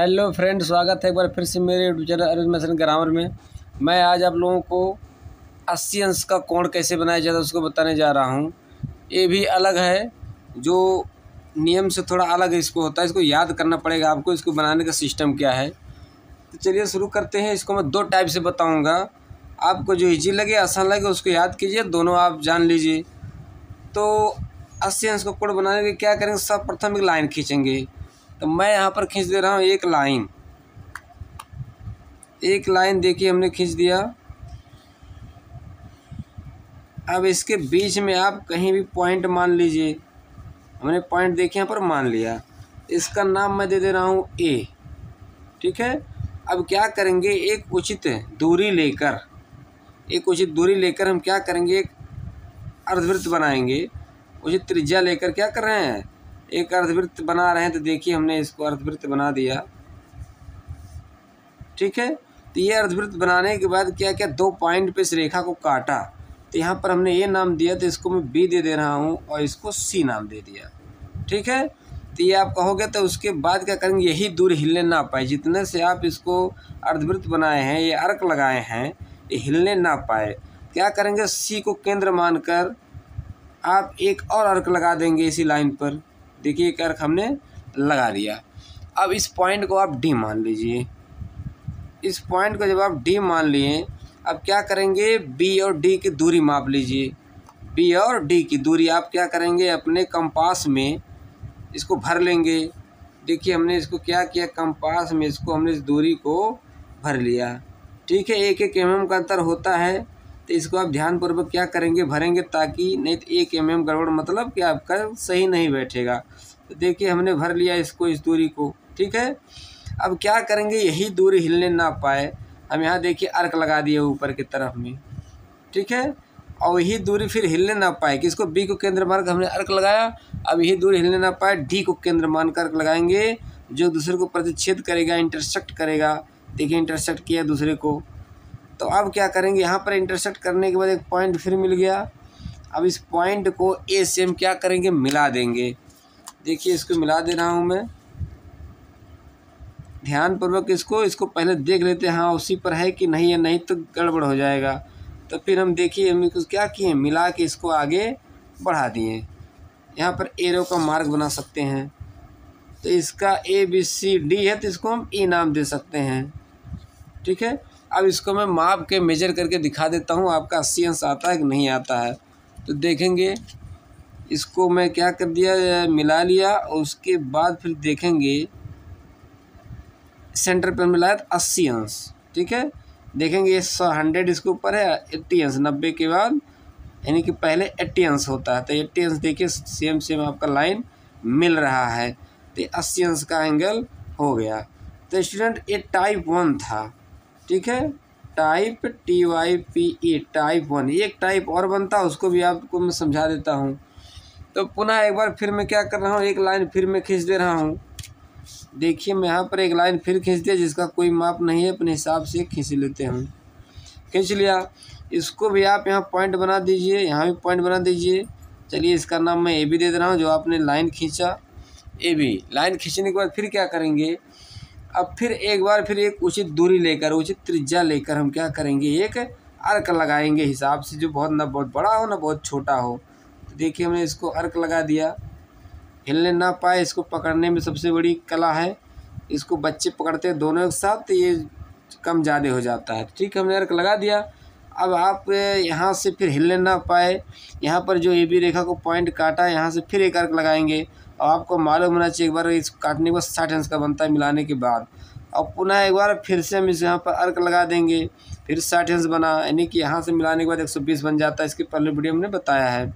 Hello friend स्वागत है एक बार फिर से मेरे यूट्यूब चैनल अरविंद मैसन ग्रामर में। मैं आज आप लोगों को अस्सी अंश का कोण कैसे बनाया जाता है उसको बताने जा रहा हूँ। ये भी अलग है, जो नियम से थोड़ा अलग इसको होता है, इसको याद करना पड़ेगा आपको, इसको बनाने का सिस्टम क्या है। तो चलिए शुरू करते हैं, इसको मैं दो टाइप से बताऊँगा। आपको जो ईजी लगे, आसान लगे, उसको याद कीजिए, दोनों आप जान लीजिए। तो अस्सी अंश का कोण बनाने के क्या करेंगे, सर्वप्रथम एक लाइन खींचेंगे। तो मैं यहाँ पर खींच दे रहा हूँ एक लाइन। एक लाइन देखिए हमने खींच दिया। अब इसके बीच में आप कहीं भी पॉइंट मान लीजिए। हमने पॉइंट देखे यहाँ पर मान लिया। इसका नाम मैं दे दे रहा हूँ ए ठीक है? अब क्या करेंगे? एक उचित दूरी लेकर, एक उचित दूरी लेकर हम क्या करेंगे? एक अर्धवृत्त बनाएँगे। उचित त्रिज्या लेकर क्या कर रहे हैं? एक अर्धवृत्त बना रहे हैं तो देखिए हमने इसको अर्धवृत्त बना दिया। ठीक है? तो ये अर्धवृत्त बनाने के बाद क्या क्या दो पॉइंट पे इस रेखा को काटा। तो यहाँ पर हमने ये नाम दिया तो इसको मैं बी दे दे रहा हूँ और इसको सी नाम दे दिया। ठीक है? तो ये आप कहोगे तो उसके बाद क्या करेंगे? यही दूर हिलने ना पाए। जितने से आप इसको अर्धवृत्त बनाए हैं, ये अर्क लगाए हैं, ये हिलने ना पाए। क्या करेंगे? सी को केंद्र मानकर आप एक और अर्क लगा देंगे इसी लाइन पर। देखिए, एक अर्क हमने लगा दिया। अब इस पॉइंट को आप डी मान लीजिए। इस पॉइंट को जब आप डी मान लिए, अब क्या करेंगे? बी और डी की दूरी माप लीजिए। बी और डी की दूरी आप क्या करेंगे? अपने कंपास में इसको भर लेंगे। देखिए, हमने इसको क्या किया? कंपास में इसको हमने इस दूरी को भर लिया। ठीक है एक एक एम का अंतर होता है। तो इसको आप ध्यानपूर्वक क्या करेंगे? भरेंगे ताकि नहीं तो एक एम एम गड़बड़ मतलब कि आपका सही नहीं बैठेगा। तो देखिए, हमने भर लिया इसको, इस दूरी को, ठीक है? अब क्या करेंगे? यही दूरी हिलने ना पाए। हम यहाँ देखिए, अर्क लगा दिए ऊपर की तरफ़ में, ठीक है? और यही दूरी फिर हिलने ना पाए कि इसको बी को केंद्र मान कर हमने अर्क लगाया। अब यही दूरी हिलने ना पाए, डी को केंद्र मान कर अर्क लगाएँगे, जो दूसरे को प्रतिच्छेद करेगा, इंटरसेक्ट करेगा। देखिए, इंटरसेक्ट किया दूसरे को। तो अब क्या करेंगे? यहाँ पर इंटरसेक्ट करने के बाद एक पॉइंट फिर मिल गया। अब इस पॉइंट को ए से हम क्या करेंगे? मिला देंगे। देखिए, इसको मिला दे रहा हूँ मैं। ध्यानपूर्वक इसको इसको पहले देख लेते हैं हाँ उसी पर है कि नहीं है, नहीं तो गड़बड़ हो जाएगा। तो फिर हम देखिए हम इसको क्या किए? मिला के इसको आगे बढ़ा दिए। यहाँ पर एरो का मार्ग बना सकते हैं। तो इसका ए बी सी डी है तो इसको हम ई नाम दे सकते हैं। ठीक है? अब इसको मैं माप के मेजर करके दिखा देता हूँ, आपका अस्सी अंश आता है कि नहीं आता है। तो देखेंगे, इसको मैं क्या कर दिया, मिला लिया और उसके बाद फिर देखेंगे सेंटर पर मिलाया तो अस्सी अंश, ठीक है? देखेंगे, ये सौ हंड्रेड इसके ऊपर है, एट्टी अंश, नब्बे के बाद, यानी कि पहले एट्टी अंश होता है। तो एट्टी अंश देखिए सेम सेम आपका लाइन मिल रहा है। तो अस्सी अंश का एंगल हो गया। तो स्टूडेंट ये टाइप वन था। ठीक है? Type T Y P E type one एक टाइप और बनता है, उसको भी आपको मैं समझा देता हूँ। तो पुनः एक बार फिर मैं क्या कर रहा हूँ? एक लाइन फिर मैं खींच दे रहा हूँ। देखिए, मैं यहाँ पर एक लाइन फिर खींच दिया, जिसका कोई माप नहीं है, अपने हिसाब से खींच लेते हैं खींच लिया। इसको भी आप यहाँ पॉइंट बना दीजिए, यहाँ भी पॉइंट बना दीजिए। चलिए, इसका नाम मैं ए बी दे दे रहा हूँ, जो आपने लाइन खींचा। ए बी लाइन खींचने के बाद फिर क्या करेंगे? अब फिर एक बार फिर एक उचित दूरी लेकर, उचित त्रिज्या लेकर हम क्या करेंगे? एक अर्क लगाएँगे हिसाब से, जो बहुत ना बहुत बड़ा हो, ना बहुत छोटा हो। तो देखिए हमने इसको अर्क लगा दिया। हिलने ना पाए, इसको पकड़ने में सबसे बड़ी कला है। इसको बच्चे पकड़ते हैं दोनों एक साथ तो ये कम ज़्यादा हो जाता है। ठीक है हमने अर्क लगा दिया। अब आप यहाँ से फिर हिलने ना पाए, यहाँ पर जो ए बी रेखा को पॉइंट काटा है यहाँ से फिर एक अर्क लगाएँगे। और आपको मालूम होना चाहिए एक बार इस काटने के बाद साठ अंश का बनता है मिलाने के बाद। और पुनः एक बार फिर से हम इस यहाँ पर अर्क लगा देंगे, फिर साठ अंश बना, यानी कि यहाँ से मिलाने के बाद एक सौ बीस बन जाता है, इसके पहले वीडियो हमने बताया है।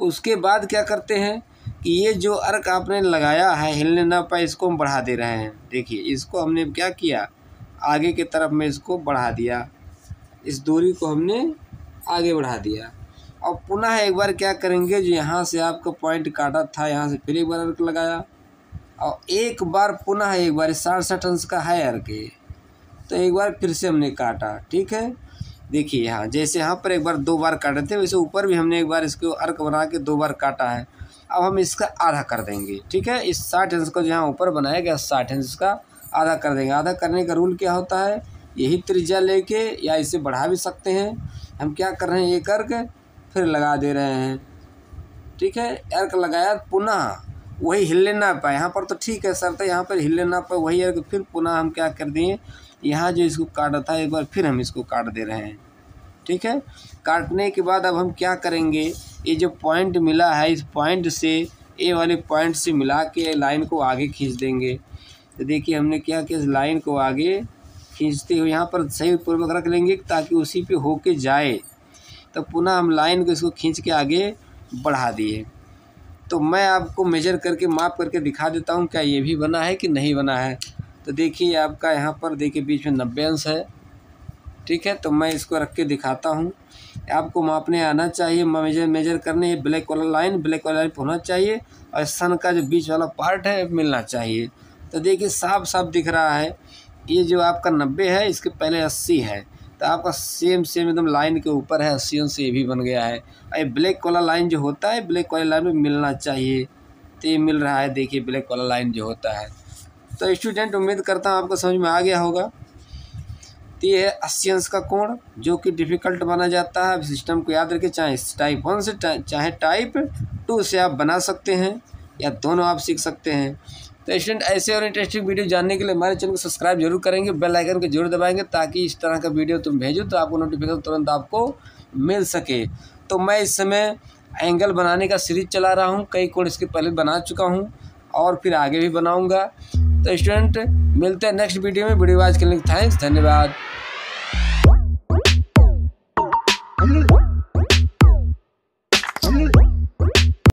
उसके बाद क्या करते हैं कि ये जो अर्क आपने लगाया है, हिलने ना पाए, इसको हम बढ़ा दे रहे हैं। देखिए, इसको हमने क्या किया? आगे की तरफ़ में इसको बढ़ा दिया। इस दूरी को हमने आगे बढ़ा दिया। और पुनः एक बार क्या करेंगे, जो यहाँ से आपका पॉइंट काटा था, यहाँ से फिर एक बार अर्क लगाया। और एक बार पुनः एक बार साठ अंश का है अर्क ये तो एक बार फिर से हमने काटा, ठीक है? देखिए यहाँ, जैसे यहाँ पर एक बार दो बार काटे थे, वैसे ऊपर भी हमने एक बार इसको अर्क बना के दो बार काटा है। अब हम इसका आधा कर देंगे, ठीक है? इस साठ इंच को जहाँ ऊपर बनाया गया, साठ इंच का आधा कर देंगे। आधा करने का रूल क्या होता है? यही त्रिज्या लेके या इसे बढ़ा भी सकते हैं। हम क्या कर रहे हैं ये करके फिर लगा दे रहे हैं। ठीक है, अर्क लगाया, पुनः वही हिलने ना पाए। यहाँ पर तो ठीक है सर तो यहाँ पर हिलने ना पाए, वही अर्क फिर पुनः हम क्या कर दिए, यहाँ जो इसको काटा था, एक बार फिर हम इसको काट दे रहे हैं। ठीक है, काटने के बाद अब हम क्या करेंगे, ये जो पॉइंट मिला है, इस पॉइंट से ए वाले पॉइंट से मिला के लाइन को आगे खींच देंगे। तो देखिए, हमने क्या किया, इस लाइन को आगे खींचते हुए यहाँ पर सही पूर्वक रख लेंगे ताकि उसी पे होके जाए। तो पुनः हम लाइन को इसको खींच के आगे बढ़ा दिए। तो मैं आपको मेजर करके, माप करके दिखा देता हूँ, क्या ये भी बना है कि नहीं बना है। तो देखिए आपका यहाँ पर देखिए, बीच में नब्बे अंश है। ठीक है तो मैं इसको रख के दिखाता हूँ। आपको मापने आना चाहिए मेजर मेजर करने, ये ब्लैक वाला लाइन ब्लैक वाला लाइन होना चाहिए। और सन का जो बीच वाला पार्ट है, मिलना चाहिए। तो देखिए साफ़ साफ़ दिख रहा है। ये जो आपका नब्बे है, इसके पहले अस्सी है। तो आपका सेम सेम एकदम लाइन के ऊपर है, अस्सी से ये भी बन गया है। और ये ब्लैक वाला लाइन जो होता है ब्लैक वाली लाइन में मिलना चाहिए। तो ये मिल रहा है, देखिए ब्लैक वाला लाइन जो होता है। तो स्टूडेंट उम्मीद करता हूँ आपको समझ में आ गया होगा। तो ये है अस्सी अंश का कोण, जो कि डिफ़िकल्ट माना जाता है। सिस्टम को याद रखें चाहे टाइप वन से चाहे टाइप टू से आप बना सकते हैं, या दोनों आप सीख सकते हैं। तो स्टूडेंट ऐसे और इंटरेस्टिंग वीडियो जानने के लिए हमारे चैनल को सब्सक्राइब ज़रूर करेंगे, बेल आइकन को ज़रूर दबाएँगे, ताकि इस तरह का वीडियो तुम भेजो तो आपको नोटिफिकेशन तुरंत आपको मिल सके। तो मैं इस समय एंगल बनाने का सीरीज़ चला रहा हूँ, कई कोण इसके पहले बना चुका हूँ और फिर आगे भी बनाऊँगा। तो स्टूडेंट मिलते हैं नेक्स्ट वीडियो में, वीडियो आज के लिए थैंक्स धन्यवाद।